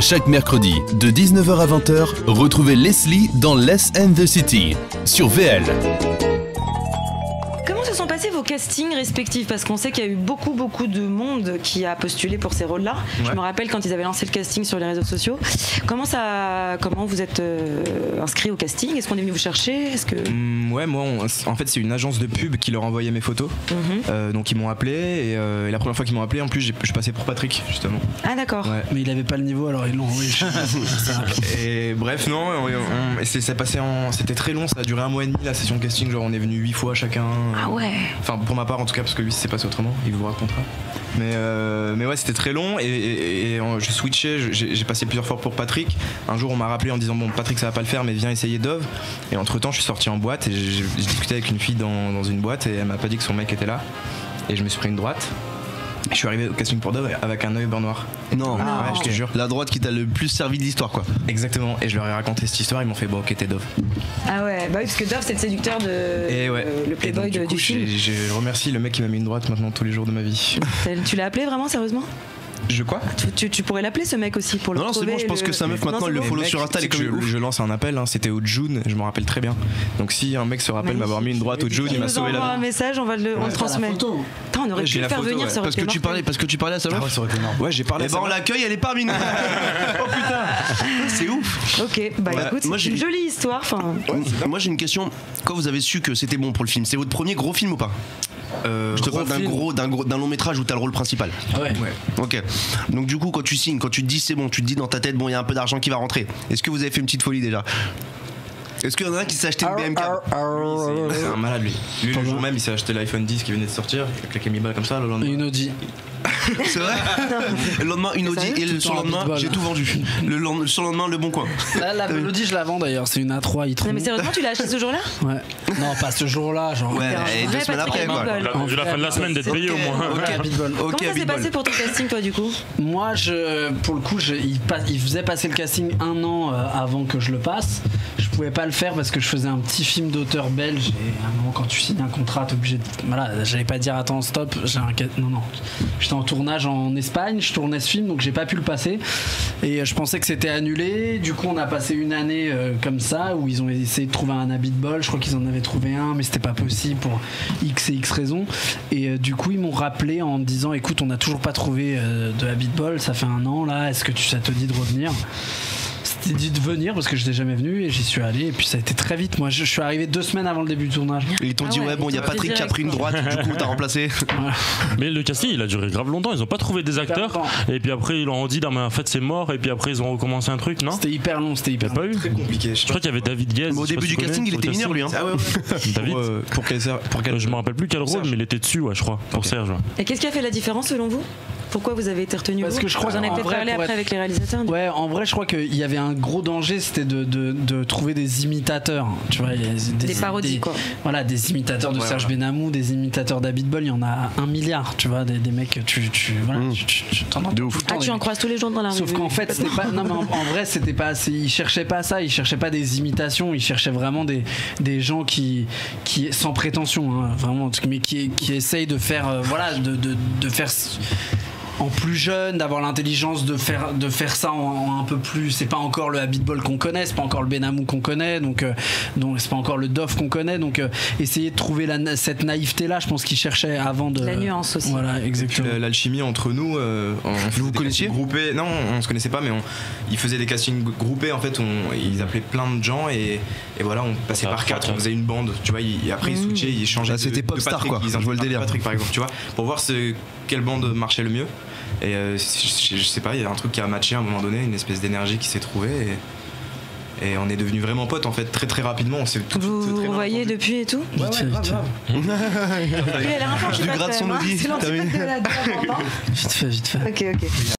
Chaque mercredi, de 19h à 20h, retrouvez Leslie dans Less and the City sur VL. Sont passés vos castings respectifs Parce qu'on sait qu'il y a eu beaucoup, beaucoup de monde qui a postulé pour ces rôles-là. Je me rappelle quand ils avaient lancé le casting sur les réseaux sociaux. Comment, ça, comment vous êtes euh, inscrit au casting? Est-ce qu'on est venu vous chercher? Est-ce que... Mm, ouais, moi, on- en fait, c'est une agence de pub qui leur envoyait mes photos. Mhm. Euh, donc, ils m'ont appelé. Et, euh, et la première fois qu'ils m'ont appelé, en plus, j'ai- je passais pour Patrick, justement. Ah d'accord. Ouais. Mais il avait pas le niveau, alors ils l'ont envoyé. Et bref, non, on- on- et c'est ça passait en. C'était très long, ça a duré un mois et demi la session de casting. Genre, on est venu huit fois chacun. Ah ouais. Enfin, pour ma part en tout cas, parce que lui, c'est passé autrement, il vous racontera. Mais, euh, mais ouais, c'était très long et, je switchais. J'ai passé plusieurs fois pour Patrick. Un jour, on m'a rappelé en disant Bon, Patrick, ça va pas le faire, mais viens essayer Dove. Et entre temps, je suis sorti en boîte et j'ai discuté avec une fille dans une boîte et elle m'a pas dit que son mec était là. Et je me suis pris une droite. Je suis arrivé au casting pour Dove avec un œil beurre noir. Non, Ouais, je te jure. la droite qui t'a le plus servi de l'histoire, quoi. Exactement. Et je leur ai raconté cette histoire, ils m'ont fait Bon, ok, t'es Dove. Ah ouais, bah oui, parce que Dove, c'est le séducteur de. Et ouais. euh, le Et playboy donc, du de- coup, du film. j'ai- Je remercie le mec qui m'a mis une droite maintenant tous les jours de ma vie. Tu l'as appelé vraiment, sérieusement? Je quoi tu, tu- tu pourrais l'appeler ce mec aussi pour le Non, non, c'est bon, je pense le- que sa meuf, maintenant, elle le follow Mec, sur Insta, sais que comme je, lance un appel, hein, c'était au June, je m'en rappelle très bien. Donc si un mec se rappelle m'avoir mis une droite au June, il m'a sauvé la un vie. message, on, va le, on le transmet. Attends, on aurait Ouais, pu le faire photo, venir, ouais. ça Parce que tu parlais, parce que tu parlais à sa meuf. été énorme. Ouais, j'ai parlé Eh à ben on meuf. l'accueille, elle est parmi nous. oh putain, c'est ouf. Ok, bah Ouais, écoute, c'est une jolie histoire. Moi j'ai une question. Quand vous avez su que c'était bon pour le film, c'est votre premier gros film ou pas? Euh, Je te parle d'un gros, d'un gros, d'un long métrage où t'as le rôle principal. Ouais. Ouais. Ok. Donc du coup, quand tu signes, quand tu te dis c'est bon, tu te dis dans ta tête bon, il y a un peu d'argent qui va rentrer. Est-ce que vous avez fait une petite folie déjà? Est-ce qu'il y en a un qui s'est acheté une BM4 Lui, c'est- C'est un malade lui. Lui le jour même il s'est acheté l'iPhone 10 qui venait de sortir, il a claqué 1000 balles comme ça le Et lendemain. une Audi. C'est vrai Le lendemain une Audi et le surlendemain j'ai tout vendu. Le lendemain, le surlendemain le bon coin. Là, la Audi, je la vends d'ailleurs. C'est une A3 e-tron. non mais sérieusement, tu l'as acheté ce jour-là? Ouais. Non, pas ce jour-là. Genre. Ouais, et deux semaines après quoi. La fin de la semaine d'être payé au moins. Ok, Comment ça s'est passé pour ton casting, toi, du coup? Moi, je, pour le coup, je- il, faisait passer le casting un an euh, avant que je le passe. Je pouvais pas le faire parce que je faisais un petit film d'auteur belge. Et à un moment, quand tu signes un contrat, t'es obligé de. Voilà, j'allais pas dire attends, stop. J'ai un. Non, non. J'étais en en Espagne, je tournais ce film, donc j'ai pas pu le passer. Et euh, je pensais que c'était annulé. Du coup, on a passé une année euh, comme ça où ils ont essayé de trouver un habit de bol. Je crois qu'ils en avaient trouvé un, mais c'était pas possible pour X et X raisons. Et euh, du coup, ils m'ont rappelé en me disant écoute, on n'a toujours pas trouvé de habit de bol, ça fait un an là, est-ce que tu, ça te dit de revenir? C'était dit de venir parce que je n'étais jamais venu et j'y suis allé. Et puis ça a été très vite. Moi, je, je suis arrivé deux semaines avant le début du tournage. Et ils t'ont Ah dit ouais, ouais bon, il y a Patrick qui a pris une droite, du coup t'as remplacé. Mais le casting, il a duré grave longtemps. Ils ont pas trouvé des acteurs. Et puis après, ils leur ont dit, non, mais en fait, c'est mort. Et puis après, ils ont recommencé un truc, non? C'était hyper long, c'était hyper a pas eu? Très compliqué. Je crois qu'il y avait David Guez. Mais au je sais pas début si du tu casting, connais, il sur était le mineur lui. hein. Ah ouais, ouais. David? Pour, euh, pour quelle pour quelle Euh, Je me rappelle plus quel rôle, Serge. mais il était dessus, ouais, je crois. Pour Serge. ouais. Et qu'est-ce qui a fait la différence selon vous? Pourquoi vous avez été retenu Parce que je crois Vous en avez qu'en peut-être vrai, parlé après être- avec les réalisateurs. Ouais, en vrai, je crois qu'il y avait un gros danger, c'était de, de, de trouver des imitateurs. Tu vois, des, Des parodies, des- quoi. Voilà, des imitateurs de Ouais, Serge voilà. Benamou, des imitateurs d'Habitbol, il y en a un milliard. Tu vois, des, des mecs, tu, tu, voilà, Mm. tu, tu, tu- De ouf. Ah, tu en croises tous les jours dans la rue. Sauf qu'en fait, c'était pas. Non, mais en, en vrai, c'était pas. c'est- Ils cherchaient pas ça. Ils cherchaient pas des imitations. Ils cherchaient vraiment des, des gens qui, qui sans prétention, hein, vraiment, mais qui, qui essayent de faire, euh, voilà, de, de, de faire. En plus jeune, d'avoir l'intelligence de faire, de faire ça en, en un peu plus. C'est pas encore le Habitbol qu'on connaît, c'est pas encore le Benamou qu'on connaît, donc, euh, donc c'est pas encore le Doff qu'on connaît. Donc, euh, essayer de trouver la, cette naïveté-là, je pense qu'ils cherchaient avant de. La nuance aussi. Voilà, exactement. la- l'alchimie entre nous, euh, on vous connaissiez groupés Non, on se connaissait pas, mais on, ils faisaient des castings groupés. En fait, on, ils appelaient plein de gens et, et voilà, on passait Ah, par quatre, on faisait une bande. Tu vois, et après ils switchaient, ils changeaient. Bah, c'était de Patrick, quoi. Ils vois le délire. Patrick par exemple, tu vois, pour voir ce, quelle bande marchait le mieux. Et euh, je, je sais pas, il y a un truc qui a matché à un moment donné, une espèce d'énergie qui s'est trouvée. Et, et on est devenus vraiment potes en fait, très très rapidement. On s'est tout, Vous tout- vous entendu. depuis et tout Vite fait, vite fait. Hein Vite fait, vite fait. Ok, ok.